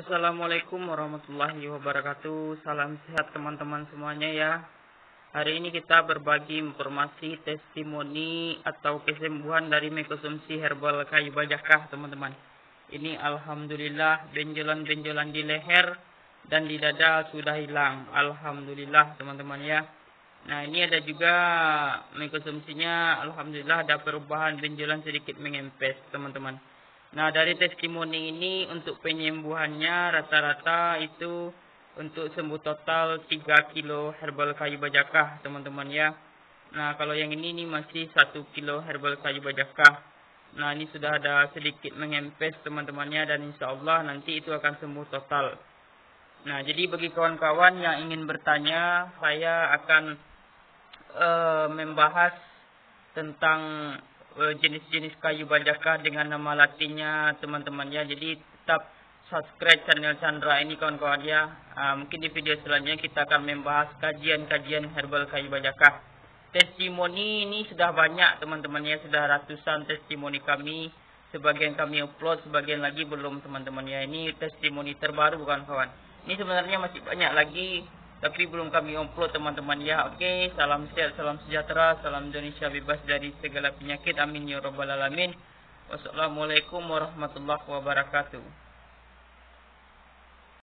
Assalamualaikum warahmatullahi wabarakatuh. Salam sehat teman-teman semuanya ya. Hari ini kita berbagi informasi testimoni atau kesembuhan dari mengkonsumsi herbal kayu bajakah teman-teman. Ini alhamdulillah benjolan-benjolan di leher dan di dada sudah hilang. Alhamdulillah teman-teman ya. Nah ini ada juga mengkonsumsinya alhamdulillah ada perubahan benjolan sedikit mengempes teman-teman. Nah, dari testimoni ini untuk penyembuhannya rata-rata itu untuk sembuh total 3 kilo herbal kayu bajakah, teman-teman ya. Nah, kalau yang ini ini masih 1 kilo herbal kayu bajakah. Nah, ini sudah ada sedikit mengempes teman-temannya dan insya Allah nanti itu akan sembuh total. Nah, jadi bagi kawan-kawan yang ingin bertanya, saya akan uh, membahas tentang jenis-jenis kayu bajakah dengan nama latinnya teman-teman ya. Jadi tetap subscribe channel Chandra ini kawan-kawan ya. Uh, mungkin di video selanjutnya kita akan membahas kajian-kajian herbal kayu bajakah. Testimoni ini sudah banyak teman-teman ya. Sudah ratusan testimoni kami. Sebagian kami upload, sebagian lagi belum teman-teman ya. Ini testimoni terbaru bukan kawan. Ini sebenarnya masih banyak lagi tapi belum kami upload teman-teman ya. Oke, salam sehat, salam sejahtera, salam Indonesia bebas dari segala penyakit. Amin ya rabbal alamin. Wassalamualaikum warahmatullahi wabarakatuh.